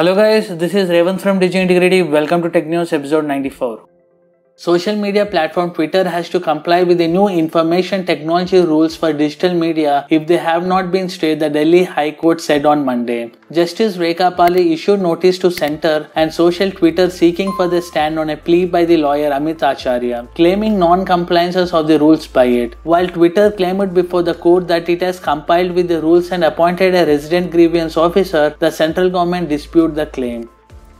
Hello guys, this is Revant from Digi Integrity. Welcome to Tech News episode 94. Social media platform Twitter has to comply with the new information technology rules for digital media if they have not been stayed, the Delhi High Court said on Monday. Justice Rekha Palli issued notice to Centre and Social Twitter seeking for the stand on a plea by the lawyer Amit Acharya, claiming non-compliances of the rules by it. While Twitter claimed before the court that it has complied with the rules and appointed a resident grievance officer, the central government disputed the claim.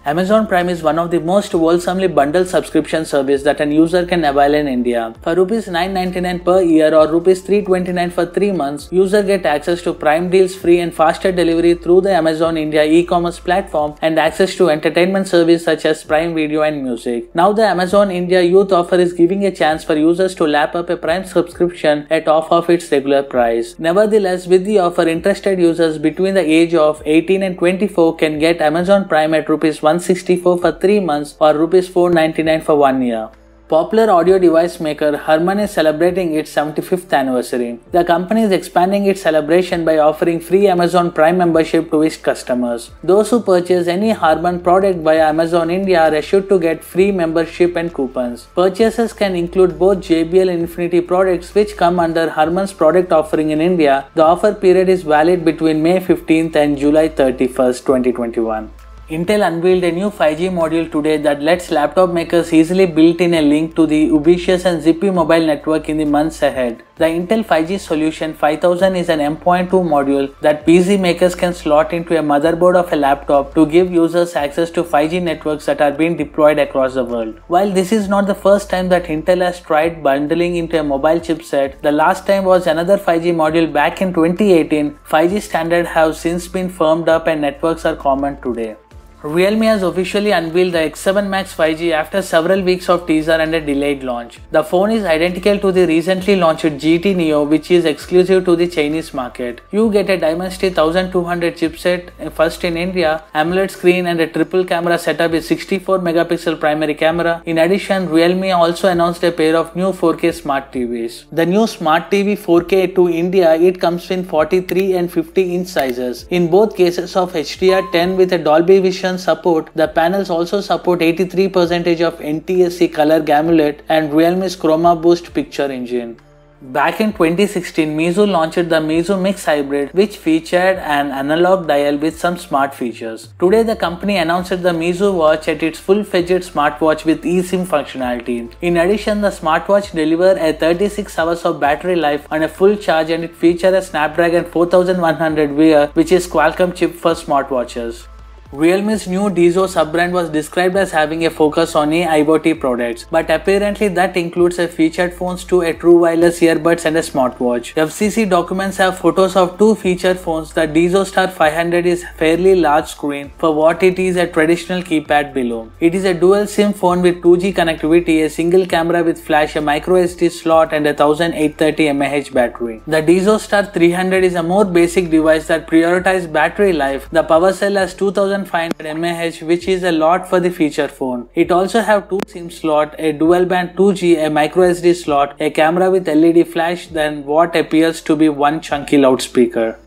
Amazon Prime is one of the most wholesomely bundled subscription service that an user can avail in India. For rupees 9.99 per year or rupees 3.29 for 3 months, user get access to Prime deals free and faster delivery through the Amazon India e-commerce platform and access to entertainment service such as Prime Video and Music. Now the Amazon India Youth offer is giving a chance for users to lap up a Prime subscription at off of its regular price. Nevertheless, with the offer, interested users between the age of 18 and 24 can get Amazon Prime at rupees 164 for 3 months or rupees 499 for 1 year. Popular audio device maker Harman is celebrating its 75th anniversary. The company is expanding its celebration by offering free Amazon Prime membership to its customers. Those who purchase any Harman product via Amazon India are assured to get free membership and coupons. Purchases can include both JBL and Infinity products which come under Harman's product offering in India. The offer period is valid between May 15th and July 31st, 2021. Intel unveiled a new 5G module today that lets laptop makers easily build in a link to the Ubiquitous and zippy mobile network in the months ahead. The Intel 5G solution 5000 is an M.2 module that PC makers can slot into a motherboard of a laptop to give users access to 5G networks that are being deployed across the world. While this is not the first time that Intel has tried bundling into a mobile chipset, the last time was another 5G module back in 2018. 5G standard have since been firmed up and networks are common today. Realme has officially unveiled the X7 Max 5G after several weeks of teaser and a delayed launch. The phone is identical to the recently launched GT Neo which is exclusive to the Chinese market. You get a Dimensity 1200 chipset first in India, AMOLED screen and a triple camera setup with 64 megapixel primary camera. In addition, Realme also announced a pair of new 4K smart TVs. The new Smart TV 4K to India it comes in 43 and 50 inch sizes. In both cases of HDR10 with a Dolby Vision support, the panels also support 83% of NTSC color gamut and Realme's Chroma Boost picture engine. Back in 2016, Meizu launched the Meizu Mix Hybrid, which featured an analog dial with some smart features. Today, the company announced the Meizu watch at its full-fledged smartwatch with eSIM functionality. In addition, the smartwatch delivers a 36 hours of battery life on a full charge and it features a Snapdragon 4100 Wear, which is Qualcomm chip for smartwatches. Realme's new Dizo sub-brand was described as having a focus on IoT products, but apparently that includes a featured phones to a true wireless earbuds and a smartwatch. FCC documents have photos of two featured phones. The Dizo Star 500 is fairly large screen for what it is a traditional keypad below. It is a dual SIM phone with 2G connectivity, a single camera with flash, a micro SD slot and a 1830 mAh battery. The Dizo Star 300 is a more basic device that prioritizes battery life. The power cell has 2000 1500 mAh which is a lot for the feature phone. It also have two SIM slot, a dual band 2G, a micro SD slot, a camera with LED flash then what appears to be one chunky loudspeaker.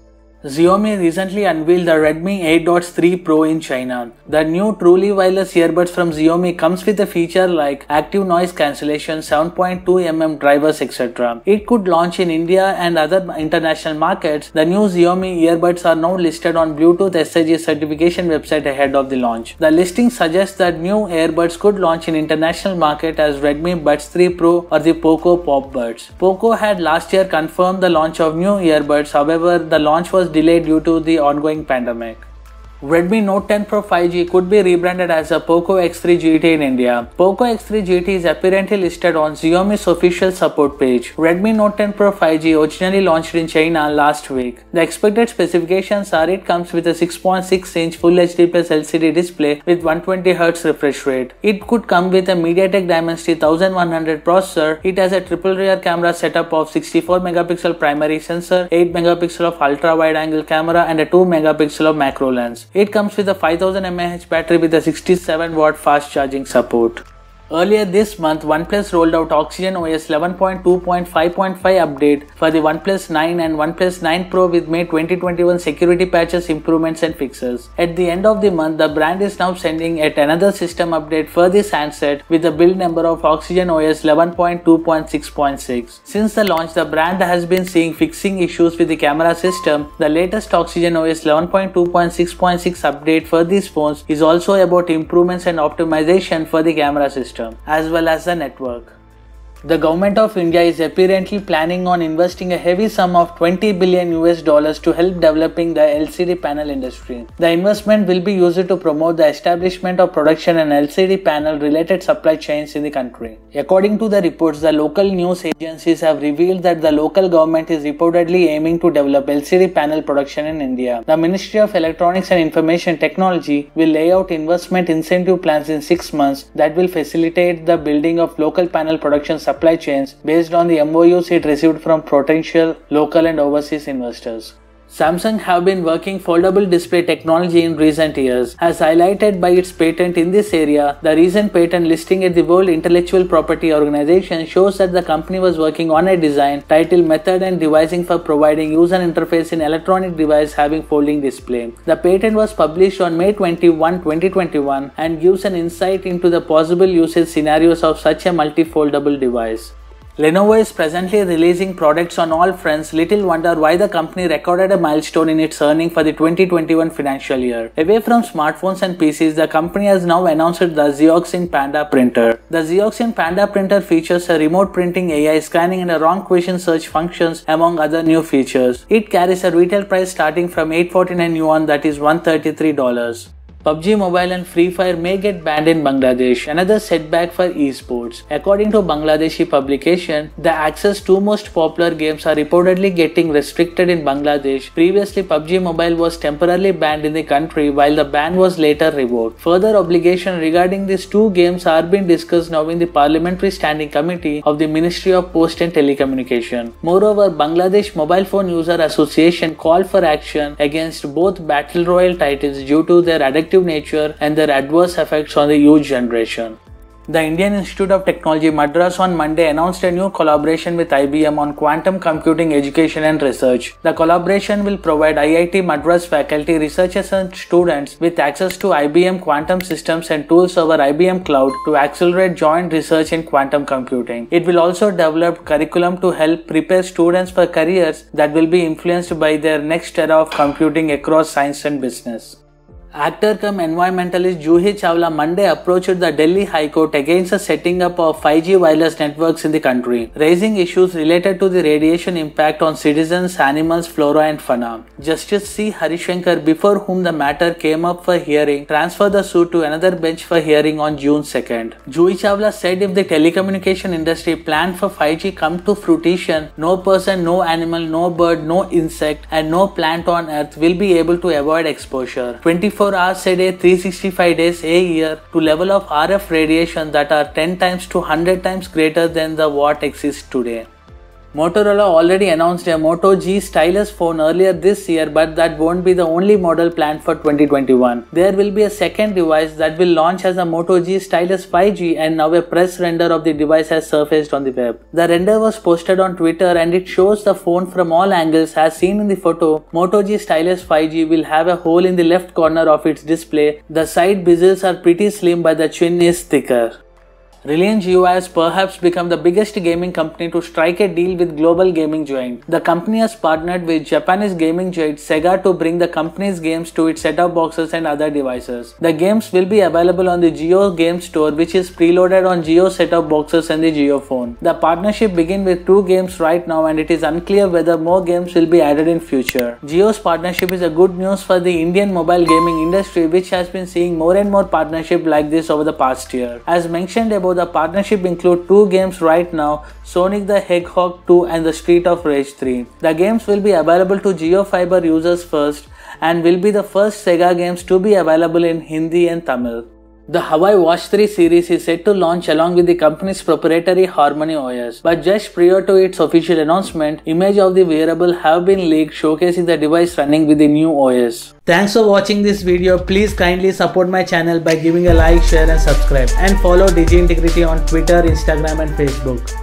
Xiaomi recently unveiled the Redmi AirDots 3 Pro in China. The new truly wireless earbuds from Xiaomi comes with a feature like active noise cancellation, 7.2mm drivers etc. It could launch in India and other international markets. The new Xiaomi earbuds are now listed on Bluetooth SIG certification website ahead of the launch. The listing suggests that new earbuds could launch in international market as Redmi Buds 3 Pro or the Poco Pop Buds. Poco had last year confirmed the launch of new earbuds. However, the launch was delayed due to the ongoing pandemic. Redmi Note 10 Pro 5G could be rebranded as a Poco X3 GT in India. Poco X3 GT is apparently listed on Xiaomi's official support page. Redmi Note 10 Pro 5G originally launched in China last week. The expected specifications are it comes with a 6.6 inch Full HD Plus LCD display with 120Hz refresh rate. It could come with a MediaTek Dimensity 1100 processor. It has a triple rear camera setup of 64 megapixel primary sensor, 8 megapixel of ultra wide angle camera and a 2 megapixel of macro lens. It comes with a 5000 mAh battery with a 67 watt fast charging support. Earlier this month, OnePlus rolled out Oxygen OS 11.2.5.5 update for the OnePlus 9 and OnePlus 9 Pro with May 2021 security patches, improvements and fixes. At the end of the month, the brand is now sending yet another system update for this handset with the build number of Oxygen OS 11.2.6.6. Since the launch, the brand has been seeing fixing issues with the camera system. The latest Oxygen OS 11.2.6.6 update for these phones is also about improvements and optimization for the camera system system as well as the network. The government of India is apparently planning on investing a heavy sum of 20 billion US dollars to help developing the LCD panel industry. The investment will be used to promote the establishment of production and LCD panel related supply chains in the country. According to the reports, the local news agencies have revealed that the local government is reportedly aiming to develop LCD panel production in India. The Ministry of Electronics and Information Technology will lay out investment incentive plans in 6 months that will facilitate the building of local panel production supply chains based on the MOUs it received from potential local and overseas investors. Samsung have been working foldable display technology in recent years. As highlighted by its patent in this area, the recent patent listing at the World Intellectual Property Organization shows that the company was working on a design titled Method and Devising for Providing User Interface in Electronic Device Having Folding Display. The patent was published on May 21, 2021 and gives an insight into the possible usage scenarios of such a multi-foldable device. Lenovo is presently releasing products on all fronts. Little wonder why the company recorded a milestone in its earnings for the 2021 financial year. Away from smartphones and PCs, the company has now announced the Xiaoxin Panda printer. The Xiaoxin Panda printer features a remote printing AI scanning and a wrong question search functions among other new features. It carries a retail price starting from 849 yuan that is $133. PUBG Mobile and Free Fire may get banned in Bangladesh, another setback for esports. According to Bangladeshi publication, the access to most popular games are reportedly getting restricted in Bangladesh. Previously, PUBG Mobile was temporarily banned in the country while the ban was later revoked. Further obligation regarding these two games are being discussed now in the Parliamentary Standing Committee of the Ministry of Post and Telecommunication. Moreover, Bangladesh Mobile Phone User Association called for action against both Battle Royale titles due to their addictive nature and their adverse effects on the youth generation. The Indian Institute of Technology Madras on Monday announced a new collaboration with IBM on quantum computing education and research. The collaboration will provide IIT Madras faculty, researchers, and students with access to IBM quantum systems and tools over IBM Cloud to accelerate joint research in quantum computing. It will also develop curriculum to help prepare students for careers that will be influenced by their next era of computing across science and business. Actor come environmentalist Juhi Chawla Monday approached the Delhi High Court against the setting up of 5G wireless networks in the country, raising issues related to the radiation impact on citizens, animals, flora and fauna. Justice C. Harishankar, before whom the matter came up for hearing, transferred the suit to another bench for hearing on June 2nd. Juhi Chawla said if the telecommunication industry plan for 5G come to fruition, no person, no animal, no bird, no insect and no plant on earth will be able to avoid exposure. 24 24 hours a day, 365 days a year to level of RF radiation that are 10 times to 100 times greater than the what exists today. Motorola already announced a Moto G stylus phone earlier this year, but that won't be the only model planned for 2021. There will be a second device that will launch as a Moto G stylus 5G, and now a press render of the device has surfaced on the web. The render was posted on Twitter and it shows the phone from all angles. As seen in the photo, Moto G stylus 5G will have a hole in the left corner of its display. The side bezels are pretty slim, but the chin is thicker. Reliance Jio has perhaps become the biggest gaming company to strike a deal with global gaming giant. The company has partnered with Japanese gaming giant Sega to bring the company's games to its set-top boxes and other devices. The games will be available on the Jio Game Store which is preloaded on Jio set-top boxes and the Jio phone. The partnership begins with two games right now and it is unclear whether more games will be added in future. Jio's partnership is a good news for the Indian mobile gaming industry which has been seeing more and more partnership like this over the past year. As mentioned the partnership include two games right now, Sonic the Hedgehog 2 and the Street of Rage 3. The games will be available to JioFiber users first and will be the first Sega games to be available in Hindi and Tamil. The Huawei Watch 3 series is set to launch along with the company's proprietary Harmony OS, but just prior to its official announcement, images of the wearable have been leaked showcasing the device running with the new OS. Thanks for watching this video. Please kindly support my channel by giving a like, share and subscribe and follow DigiIntegrity on Twitter, Instagram and Facebook.